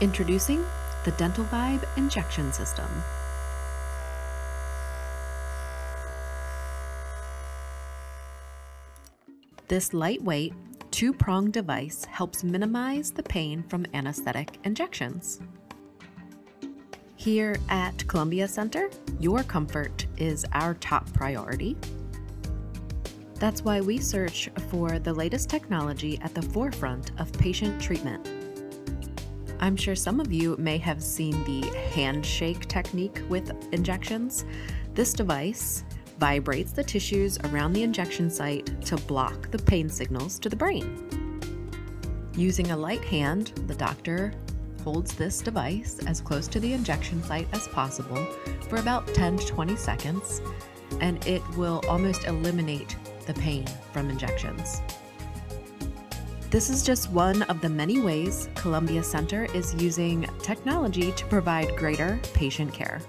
Introducing the Dental Vibe Injection System. This lightweight, two pronged device helps minimize the pain from anesthetic injections. Here at Columbia Center, your comfort is our top priority. That's why we search for the latest technology at the forefront of patient treatment. I'm sure some of you may have seen the handshake technique with injections. This device vibrates the tissues around the injection site to block the pain signals to the brain. Using a light hand, the doctor holds this device as close to the injection site as possible for about 10 to 20 seconds, and it will almost eliminate the pain from injections. This is just one of the many ways Columbia Center is using technology to provide greater patient care.